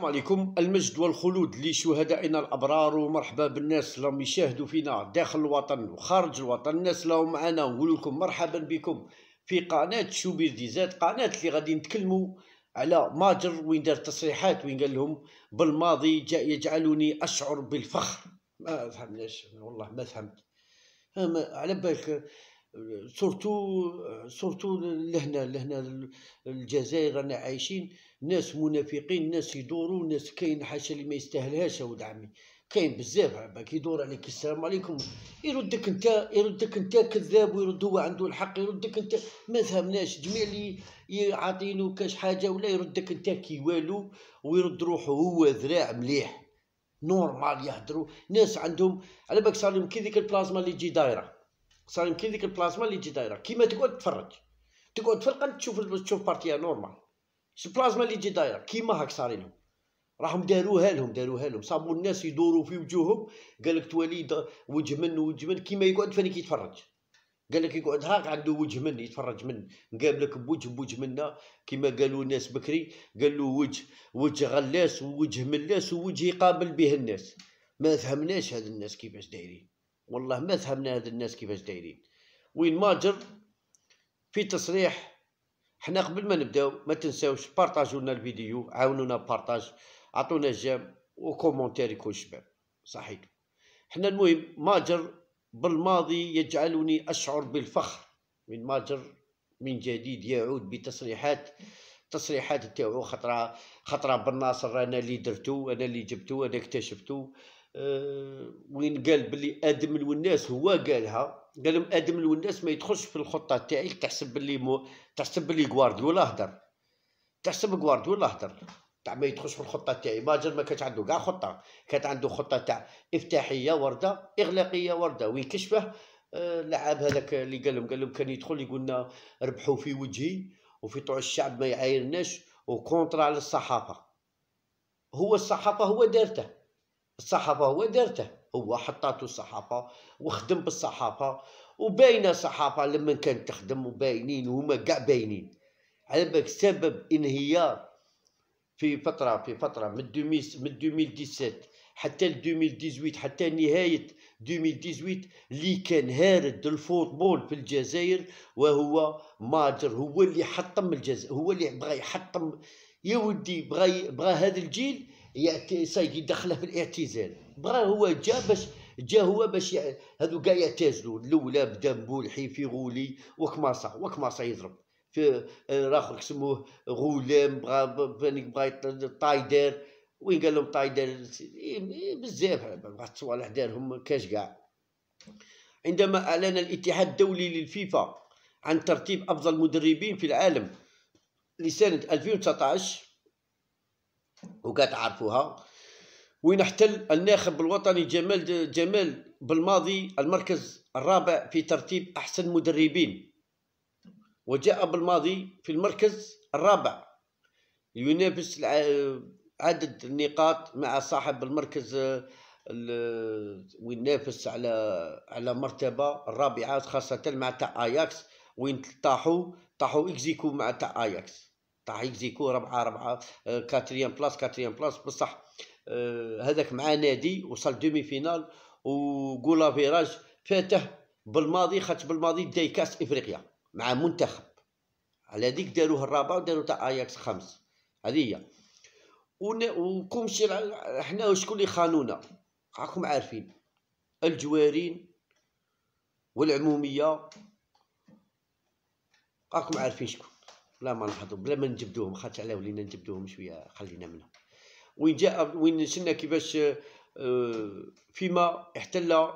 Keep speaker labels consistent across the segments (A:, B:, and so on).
A: السلام عليكم. المجد والخلود لشهدائنا الأبرار ومرحبا بالناس اللي يشاهدوا فينا داخل الوطن وخارج الوطن. الناس اللي معنا نقول لكم مرحبا بكم في قناة شوبير DZ قناة اللي غادي نتكلموا على ماجر وين دار تصريحات وين قال لهم بالماضي جاء يجعلني أشعر بالفخر. ما فهمناش والله ما فهمت. على بالك surtout surtout لهنا لهنا الجزائر رانا عايشين. ناس منافقين ناس يدوروا ناس كاين حاشا اللي ما يستاهلهاش ولد عمي. كاين بزاف باك يدور عليك السلام عليكم. يردك أنت يردك أنت كذاب ويرد هو عنده الحق. يردك أنت ما فهمناش جميع اللي يعطينو كاش حاجة ولا يردك أنت كي والو ويرد روحه هو ذراع مليح. normal يهدروا ناس عندهم على بالك صار لهم كي ديك البلازما اللي تجي دايرة. صار يمكن ديك البلازما اللي تجي دايره كيما تقعد تفرج تقعد القلب تشوف تشوف partie normal البلازما اللي تجي دايره كيما هاك صار لهم راهم داروها لهم داروها لهم صابوا الناس يدوروا في وجوههم قال لك توالي وجه من كيما يقعد فاني يتفرج قال لك يقعد هاك عنده وجه من يتفرج من مقابلك بوجه بوجه منا كيما قالوا الناس بكري قال له وجه وجه glace ووجه ملاس ووجه يقابل به الناس ما فهمناش هاد الناس كيفاش دايرين والله ما فهمنا هاد الناس كيفاش دايرين. وين ماجر في تصريح حنا قبل ما نبداو ما تنساوش بارطاجوا لنا الفيديو عاونونا partage عطونا j'aime و commentaire يكون شباب. صحيح. حنا المهم ماجر بالماضي يجعلني أشعر بالفخر. من ماجر من جديد يعود بتصريحات تصريحات تاعو خطرة خطرة بالناصر أنا اللي درتو أنا اللي جبتو أنا اكتشفتو. وين قال بلي أدم الوناس هو قالها. قال لهم أدم الوناس ما يدخلش في الخطة تاعي تحسب بلي مو تحسب بلي غوارديولا هدر. تحسب غوارديولا هدر. تاع ما يدخلش في الخطة تاعي. ماجر ما كانش عنده كاع خطة. كانت عنده خطة تاع إفتاحية وردة إغلاقية وردة. وين كشفه آه لعاب هذاك اللي قال لهم. قال لهم كان يدخل يقولنا ربحوا في وجهي وفي طوع الشعب ما يعايرناش و contre على الصحافه هو الصحافة هو دارته. الصحافة هو دارته. هو حطاتو الصحافة وخدم بالصحافة وباينة الصحافه لما كانت تخدم وباينين وهما كاع باينين. على بالك سبب انهيار في فترة في فترة من من 2017 حتى ل 2018 حتى نهاية 2018 اللي كان هارد ال football في الجزائر وهو ماجر هو اللي حطم الجزائر هو اللي بغى يحطم يا ودي بغى بغى هذا الجيل سايق يدخله في الاعتزال. بغى هو جا باش جا هو باش هذو كاع يعتزلوا. الأولى بدا بولحي في غولي وكماصه وكماصه يضرب. في الآخر كسموه غولام بغا فانيك بغا طايدر وين قال لهم طايدر بزاف. الصوالح دارهم كاش كاع عندما أعلن الاتحاد الدولي للفيفا عن ترتيب أفضل مدربين في العالم لسنة 2019 وكاع تعرفوها وين احتل؟ الناخب الوطني جمال جمال بالماضي المركز الرابع في ترتيب أحسن مدربين. وجاء بالماضي في المركز الرابع. ينافس عدد النقاط مع صاحب المركز وينافس على على مرتبة الرابعة خاصة مع تاع آياكس. وين طاحوا طاحوا ex aequo مع تاع آياكس. طاح ex aequo ربعة ربعة quatrième place quatrième place. بصح هذاك مع نادي وصل demi-finale وقولا فيراج فاته بالماضي خاطر بالماضي دا ال كاس إفريقيا مع منتخب. على ديك داروه الرابعة وداروا تاع آياكس خمس. هذه هي. وكم شي حنا شكون اللي خانونا؟ راكم عارفين. الجوارين والعمومية. راكم عارفين شكون. لا ما نحضر بلا ما نجبدوهم خاطر على ولينا نجبدوهم شوية خلينا منهم. وين جاء وين شنا كيفاش آه، فيما احتل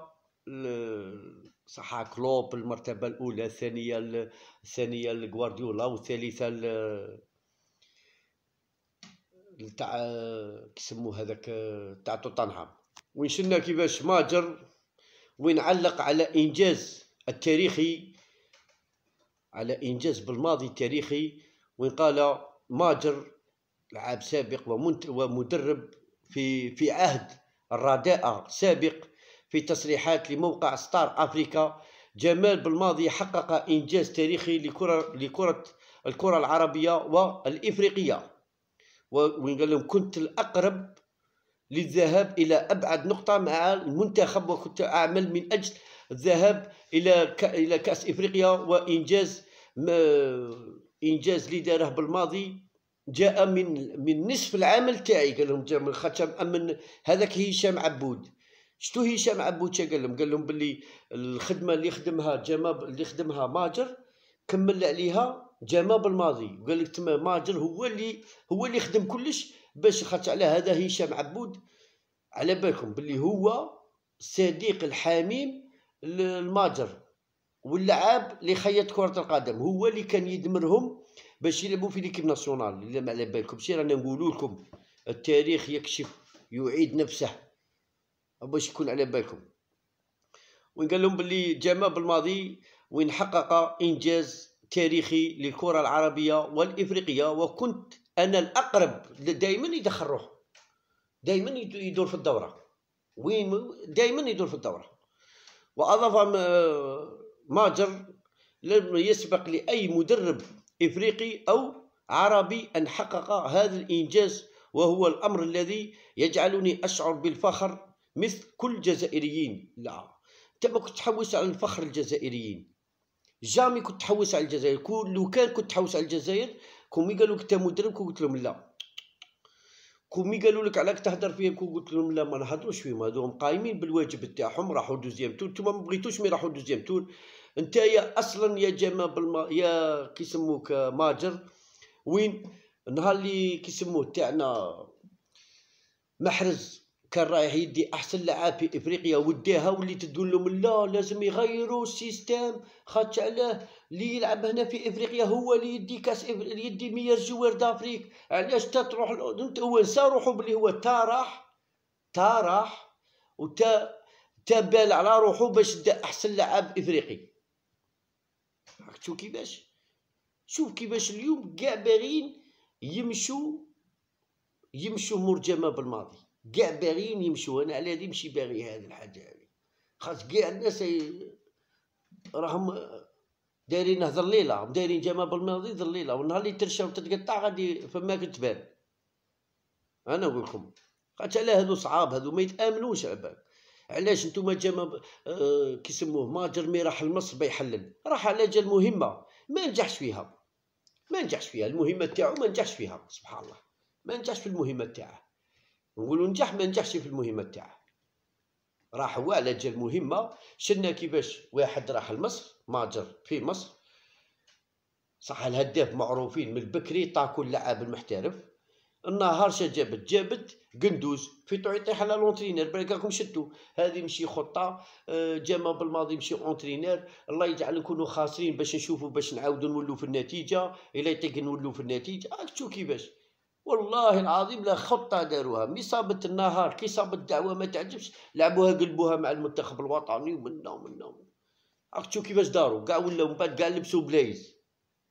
A: صح كلوب المرتبة الأولى الثانية الثانية لغوارديولا والثالثة تاع كيسمو هذاك تاع توتنهام. وين شفنا كيفاش ماجر وين علق على إنجاز التاريخي على إنجاز بالماضي التاريخي وين قال ماجر لاعب سابق ومدرب في في عهد الرداءة سابق في تصريحات لموقع ستار أفريكا جمال بالماضي حقق إنجاز تاريخي لكرة, لكرة الكرة العربية والإفريقية. وين قال لهم كنت الأقرب للذهاب إلى أبعد نقطة مع المنتخب وكنت أعمل من أجل الذهاب إلى إلى كأس إفريقيا وإنجاز إنجاز اللي داره بالماضي جاء من من نصف العمل تاعي قال لهم من خاطر من هذاك هشام عبود. شتو هشام عبود قال لهم؟ قال لهم باللي الخدمة اللي خدمها جمال اللي خدمها ماجر كمل عليها جمال بالماضي. وقال لك تما ماجر هو اللي هو اللي خدم كلش باش خاطر على هذا هشام عبود. على بالكم باللي هو صديق الحميم الماجر واللعاب اللي خيط كرة القدم. هو اللي كان يدمرهم باش يلعبوا في ليكيب ناسيونال. اللي ما على بالكمش رانا نقولوا لكم التاريخ يكشف يعيد نفسه. باش يكون على بالكم. وين قال لهم باللي جمال بالماضي وين حقق إنجاز تاريخي للكرة العربية والإفريقية. وكنت أنا الأقرب دائما يدخل روحه. دائما يدور في الدورة. وين؟ دائما يدور في الدورة. واضاف ماجر لم يسبق لأي مدرب إفريقي أو عربي أن حقق هذا الإنجاز وهو الأمر الذي يجعلني أشعر بالفخر مثل كل الجزائريين لا أنت كنت تحوس على الفخر الجزائريين. jamais كنت تحوس على الجزائر. لو كان كنت تحوس على الجزائر كومي قالوا لك انت مدرب قلت لهم لا. كومي قالوا لك علاك تهدر فيهم قلت لهم لا ما نهضروش فيهم هذوهم قايمين بالواجب تاعهم راحوا deuxième tour. نتوما ما بغيتوش mais راحوا deuxième tour. يا أصلا يا جماعة بالما يا كيسموك ماجر وين؟ النهار اللي كيسموه تاعنا محرز. كان رايح يدي أحسن لاعب في إفريقيا وداها وليت تقول لهم لا لازم يغيروا ال système. خاطش علاه اللي يلعب هنا في إفريقيا هو اللي يدي كاس اللي يدي meilleur joueur d'Afrique. علاش تروح هو نسى روحو بلي هو تا راح تا راح وتا تبال على روحو باش دا أحسن لاعب إفريقي. شوف كيفاش؟ شوف كيفاش اليوم كاع باغيين يمشوا يمشوا مرجمة بالماضي. كاع باغيين يمشوا أنا على هذه ماشي باغي هذه الحاجة هذه. خاص كاع الناس راهم دايرين هذا الليلة دايرين جمال بالماضي ذا الليلة والنهار اللي ترشا وتتقطع غادي فما كتبان. أنا نقول لكم خاطر على هذو صعاب هذو ما يتآمنوش عباد علاش نتوما جا آه كيسموه ماجر مي راح لمصر بيحلل راح على جال مهمه ما نجحش فيها. ما نجحش فيها المهمة تاعو ما نجحش فيها سبحان الله. ما نجحش في المهمة تاعه. نقولوا نجح ما نجحش في المهمة تاعه. راح هو على جال مهمه شنا كيفاش واحد راح لمصر ماجر في مصر. صح الهداف معروفين من البكري طاكو اللاعب المحترف. النهار جابت جابت قندوز. في يطيح على لونترينير بالك شدوا هذه مشي خطة آه، جاما بالماضي مشي اونترينير الله يجعل نكونوا خاسرين باش نشوفوا باش نعاودوا نولوا في النتيجة. الا يطيق نولوا في النتيجة. راك تشوف كيفاش. والله العظيم لا خطة داروها. مي صابت النهار كي صابت الدعوه ما تعجبش لعبوها قلبوها مع المنتخب الوطني ومنا ومنا راك تشوف كيفاش داروا؟ كاع ولاو من بعد كاع لبسوا بلايز.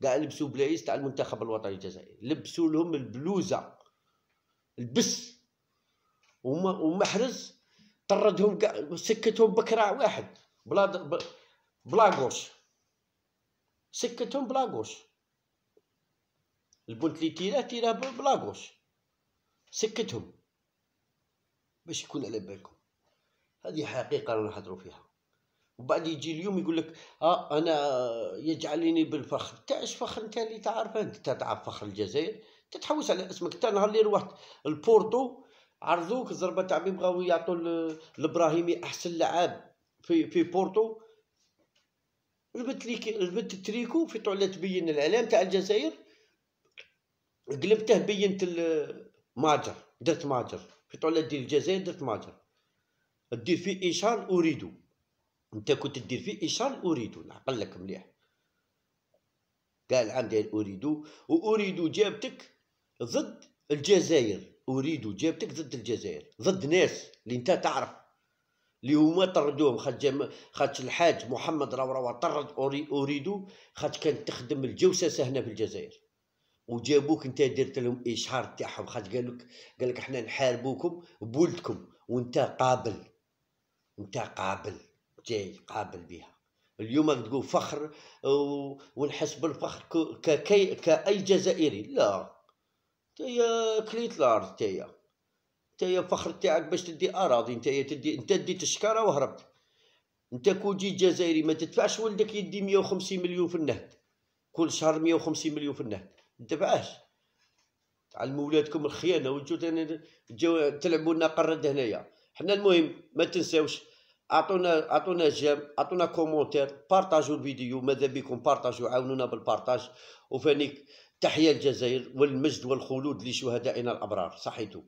A: كاع لبسوا بلايز تاع المنتخب الوطني الجزائري. لبسوا لهم البلوزة. البس. ومحرز. طردهم كاع سكتهم بكراع واحد. بلا بلا غوش سكتهم بلا غوش البنت اللي تيراه تيراه بلا غوش سكتهم باش يكون على بالكم. هذه حقيقة رانا نحضروا فيها. وبعد يجي اليوم يقول لك آه أنا يجعلني بالفخر. تاعش فخر؟ أنت اللي تعرفه. أنت تعرف فخر الجزائر. تتحوس على اسمك. انت نهار اللي روحت البورتو عرضوك ضربة تاع بغاو يعطوا الابراهيمي أحسن لعاب في في بورتو. ربت ليك ربت التريكو في طلع تبين الإعلام تاع الجزائر. قلبته بينت ماجر درت ماجر. في طلع دير الجزائر درت ماجر. دير فيه اشار اريد أنت كنت دير فيه اشار اريد نعقل لك مليح. قال عندي اريد وأريد جابتك ضد الجزائر. أريد جابتك ضد الجزائر. ضد ناس اللي أنت تعرف. اللي هما طردوهم. خاطر خاطر الحاج محمد روروه طرد اريد خاطر كانت تخدم الجوسسه هنا في الجزائر. وجابوك انت درت لهم إشهار تاعهم خاطر قال لك قال لك إحنا نحاربوكم بولدكم وانت قابل. انت قابل جاي قابل بها. اليوم تقول فخر ونحس بالفخر كأي جزائري. لا. تايا كليت الأرض تايا تايا فخر تاعك باش تدي أراضي. نتايا تدي انت ديت الشكارة وهربت. انت كون جيت جزائري ما تدفعش ولدك يدي 150 مليون في النهد. كل شهر 150 مليون في النهد. تدفعش تعلموا ولادكم الخيانة وتجوا تلعبوا لنا قرد هنايا. حنا المهم ما تنساوش أعطونا أعطونا j'aime أعطونا commentaire بارطاجوا الفيديو ماذا بكم؟ بارطاجوا عاونونا بال partage. وفانيك تحيا الجزائر والمجد والخلود لشهدائنا الأبرار. صحيتو.